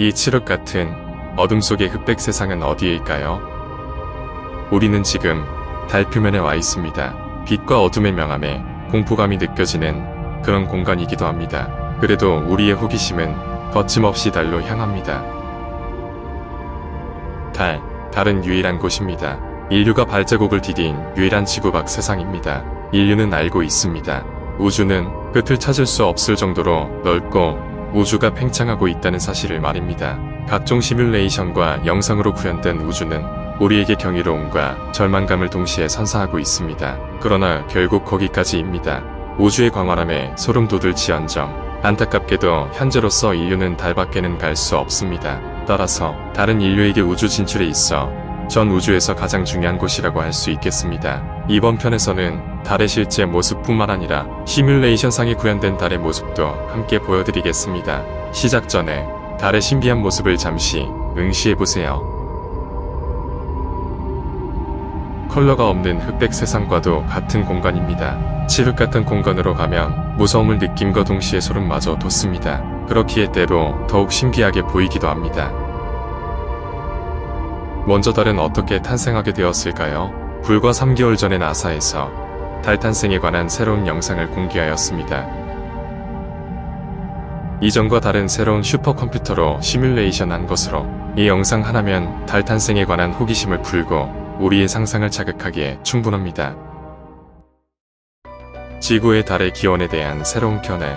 이 칠흑 같은 어둠 속의 흑백 세상은 어디일까요? 우리는 지금 달 표면에 와 있습니다. 빛과 어둠의 명암에 공포감이 느껴지는 그런 공간이기도 합니다. 그래도 우리의 호기심은 거침없이 달로 향합니다. 달, 달은 유일한 곳입니다. 인류가 발자국을 디딘 유일한 지구 밖 세상입니다. 인류는 알고 있습니다. 우주는 끝을 찾을 수 없을 정도로 넓고 우주가 팽창하고 있다는 사실을 말입니다. 각종 시뮬레이션과 영상으로 구현된 우주는 우리에게 경이로움과 절망감을 동시에 선사하고 있습니다. 그러나 결국 거기까지입니다. 우주의 광활함에 소름 돋을 지언정 안타깝게도 현재로서 인류는 달 밖에는 갈 수 없습니다. 따라서 다른 인류에게 우주 진출에 있어 전 우주에서 가장 중요한 곳이라고 할 수 있겠습니다. 이번 편에서는 달의 실제 모습뿐만 아니라 시뮬레이션상에 구현된 달의 모습도 함께 보여드리겠습니다. 시작 전에 달의 신비한 모습을 잠시 응시해보세요. 컬러가 없는 흑백 세상과도 같은 공간입니다. 칠흑 같은 공간으로 가면 무서움을 느낌과 동시에 소름마저 돋습니다. 그렇기에 때로 더욱 신기하게 보이기도 합니다. 먼저 달은 어떻게 탄생하게 되었을까요? 불과 3개월 전에 나사에서 달 탄생에 관한 새로운 영상을 공개하였습니다. 이전과 다른 새로운 슈퍼컴퓨터로 시뮬레이션 한 것으로 이 영상 하나면 달 탄생에 관한 호기심을 풀고 우리의 상상을 자극하기에 충분합니다. 지구의 달의 기원에 대한 새로운 견해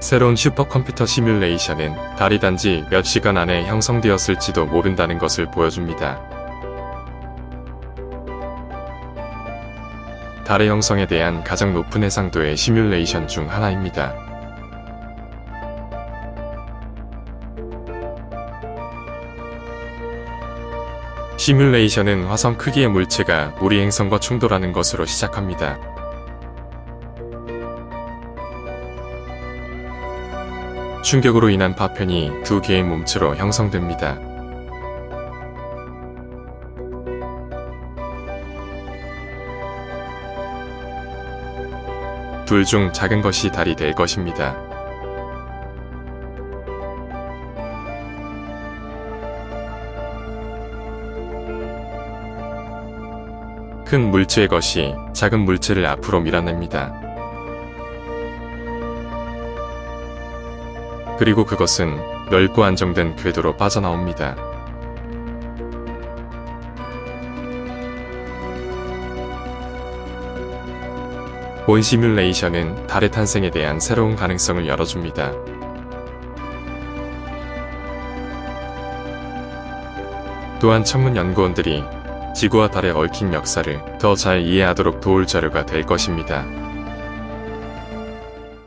새로운 슈퍼컴퓨터 시뮬레이션은 달이 단지 몇 시간 안에 형성되었을지도 모른다는 것을 보여줍니다. 달의 형성에 대한 가장 높은 해상도의 시뮬레이션 중 하나입니다. 시뮬레이션은 화성 크기의 물체가 우리 행성과 충돌하는 것으로 시작합니다. 충격으로 인한 파편이 두 개의 몸체로 형성됩니다. 둘 중 작은 것이 달이 될 것입니다. 큰 물체의 것이 작은 물체를 앞으로 밀어냅니다. 그리고 그것은 넓고 안정된 궤도로 빠져나옵니다. 본 시뮬레이션은 달의 탄생에 대한 새로운 가능성을 열어줍니다. 또한 천문 연구원들이 지구와 달의 얽힌 역사를 더 잘 이해하도록 도울 자료가 될 것입니다.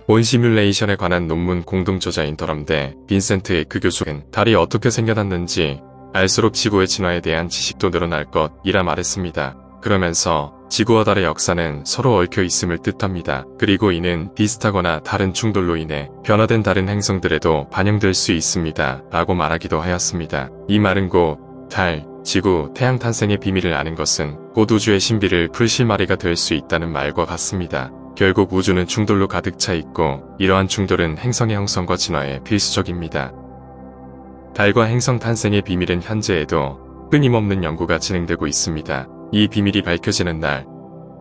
본 시뮬레이션에 관한 논문 공동저자인 더럼대 빈센트 에크 교수는 달이 어떻게 생겨났는지 알수록 지구의 진화에 대한 지식도 늘어날 것이라 말했습니다. 그러면서 지구와 달의 역사는 서로 얽혀 있음을 뜻합니다. 그리고 이는 비슷하거나 다른 충돌로 인해 변화된 다른 행성들에도 반영될 수 있습니다. 라고 말하기도 하였습니다. 이 말은 곧 달, 지구, 태양 탄생의 비밀을 아는 것은 곧 우주의 신비를 풀 실마리가 될 수 있다는 말과 같습니다. 결국 우주는 충돌로 가득 차 있고 이러한 충돌은 행성의 형성과 진화에 필수적입니다. 달과 행성 탄생의 비밀은 현재에도 끊임없는 연구가 진행되고 있습니다. 이 비밀이 밝혀지는 날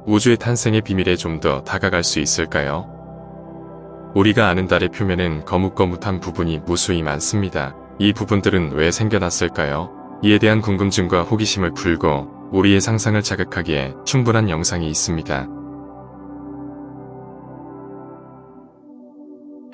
우주의 탄생의 비밀에 좀 더 다가갈 수 있을까요? 우리가 아는 달의 표면은 거뭇거뭇한 부분이 무수히 많습니다. 이 부분들은 왜 생겨났을까요? 이에 대한 궁금증과 호기심을 풀고 우리의 상상을 자극하기에 충분한 영상이 있습니다.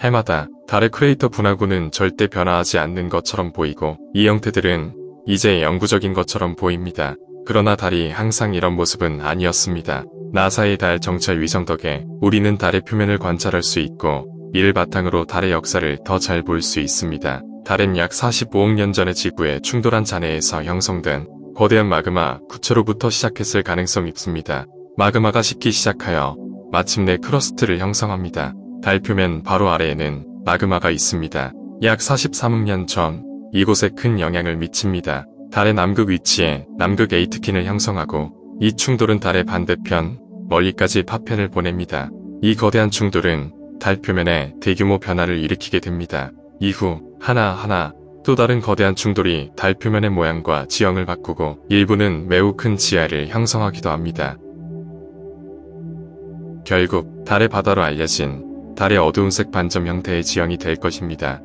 해마다 달의 크레이터 분화구는 절대 변화하지 않는 것처럼 보이고 이 형태들은 이제 영구적인 것처럼 보입니다. 그러나 달이 항상 이런 모습은 아니었습니다. 나사의 달 정찰 위성 덕에 우리는 달의 표면을 관찰할 수 있고 이를 바탕으로 달의 역사를 더 잘 볼 수 있습니다. 달은 약 45억 년 전의 지구에 충돌한 잔해에서 형성된 거대한 마그마 구체로부터 시작했을 가능성이 있습니다. 마그마가 식기 시작하여 마침내 크러스트를 형성합니다. 달 표면 바로 아래에는 마그마가 있습니다. 약 43억 년 전 이곳에 큰 영향을 미칩니다. 달의 남극 위치에 남극 에이트킨을 형성하고 이 충돌은 달의 반대편 멀리까지 파편을 보냅니다. 이 거대한 충돌은 달 표면에 대규모 변화를 일으키게 됩니다. 이후 하나하나 또 다른 거대한 충돌이 달 표면의 모양과 지형을 바꾸고 일부는 매우 큰 지하를 형성하기도 합니다. 결국 달의 바다로 알려진 달의 어두운색 반점 형태의 지형이 될 것입니다.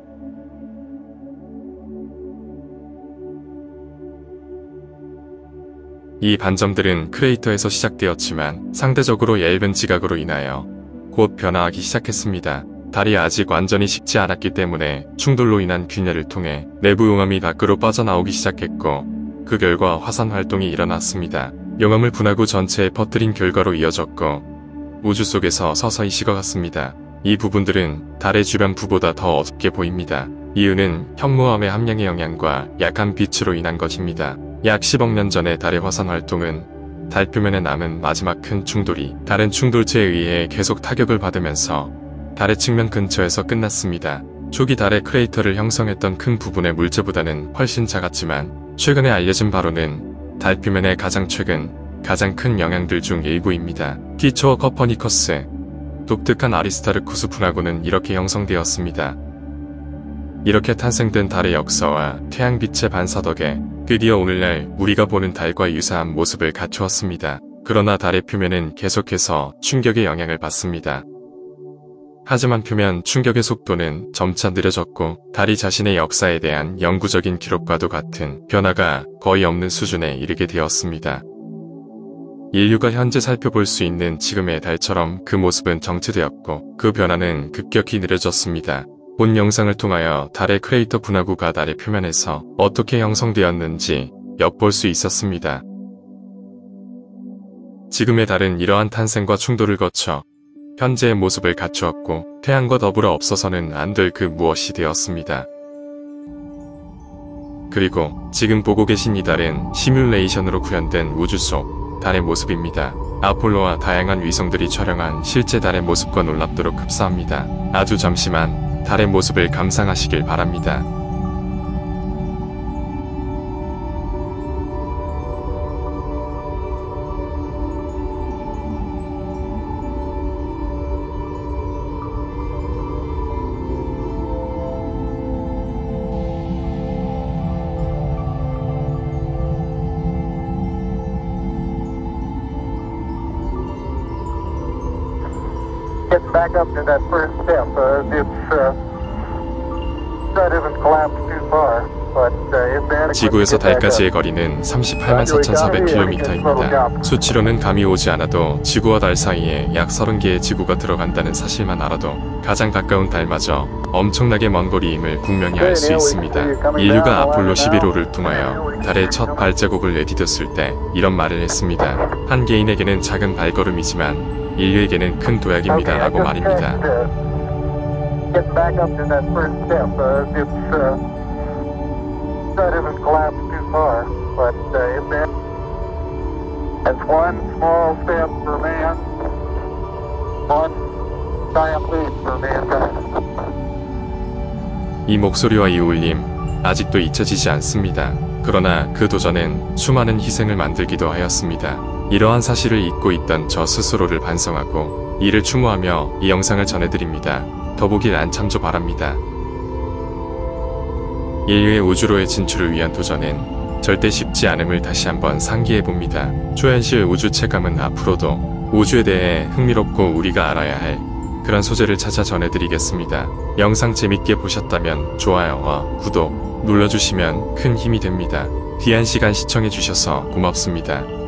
이 반점들은 크레이터에서 시작되었지만 상대적으로 얇은 지각으로 인하여 곧 변화하기 시작했습니다. 달이 아직 완전히 식지 않았기 때문에 충돌로 인한 균열을 통해 내부 용암이 밖으로 빠져나오기 시작했고 그 결과 화산 활동이 일어났습니다. 용암을 분화구 전체에 퍼뜨린 결과로 이어졌고 우주 속에서 서서히 식어갔습니다. 이 부분들은 달의 주변 부보다 더 어둡게 보입니다. 이유는 현무암의 함량의 영향과 약한 빛으로 인한 것입니다. 약 10억 년 전의 달의 화산 활동은 달 표면에 남은 마지막 큰 충돌이 다른 충돌체에 의해 계속 타격을 받으면서 달의 측면 근처에서 끝났습니다. 초기 달의 크레이터를 형성했던 큰 부분의 물체보다는 훨씬 작았지만 최근에 알려진 바로는 달 표면의 가장 최근 가장 큰 영향들 중 일부입니다. 기초 커퍼니커스 독특한 아리스타르쿠스 분화구는 이렇게 형성되었습니다. 이렇게 탄생된 달의 역사와 태양빛의 반사 덕에 드디어 오늘날 우리가 보는 달과 유사한 모습을 갖추었습니다. 그러나 달의 표면은 계속해서 충격의 영향을 받습니다. 하지만 표면 충격의 속도는 점차 느려졌고 달이 자신의 역사에 대한 영구적인 기록과도 같은 변화가 거의 없는 수준에 이르게 되었습니다. 인류가 현재 살펴볼 수 있는 지금의 달처럼 그 모습은 정체되었고 그 변화는 급격히 느려졌습니다. 본 영상을 통하여 달의 크레이터 분화구가 달의 표면에서 어떻게 형성되었는지 엿볼 수 있었습니다. 지금의 달은 이러한 탄생과 충돌을 거쳐 현재의 모습을 갖추었고 태양과 더불어 없어서는 안 될 그 무엇이 되었습니다. 그리고 지금 보고 계신 이 달은 시뮬레이션으로 구현된 우주 속 달의 모습입니다. 아폴로와 다양한 위성들이 촬영한 실제 달의 모습과 놀랍도록 흡사합니다. 아주 잠시만 달의 모습을 감상하시길 바랍니다. Back up to that first step. Uh, it's uh, that isn't collapsed too far, uh. 지구에서 back 달까지의. 거리는 38만 4,400km입니다. 수치로는 감이 오지 않아도 지구와 달 사이에 약 30개의 지구가 들어간다는 사실만 알아도 가장 가까운 달마저 엄청나게 먼 거리임을 분명히 알 수 있습니다. 인류가 아폴로 11호를 통하여 달의 첫 발자국을 내디뎠을 때 이런 말을 했습니다. 한 개인에게는 작은 발걸음이지만 인류에게는 큰 도약입니다. 라고 말입니다. uh. Uh, uh, uh. 이 목소리와 이 울림 아직도 잊혀지지 않습니다. 그러나 그 도전은 수많은 희생을 만들기도 하였습니다. 이러한 사실을 잊고 있던 저 스스로를 반성하고 이를 추모하며 이 영상을 전해드립니다. 더보길 안 참조 바랍니다. 인류의 우주로의 진출을 위한 도전은 절대 쉽지 않음을 다시 한번 상기해봅니다. 초현실 우주 체감은 앞으로도 우주에 대해 흥미롭고 우리가 알아야 할 그런 소재를 찾아 전해드리겠습니다. 영상 재밌게 보셨다면 좋아요와 구독 눌러주시면 큰 힘이 됩니다. 귀한 시간 시청해주셔서 고맙습니다.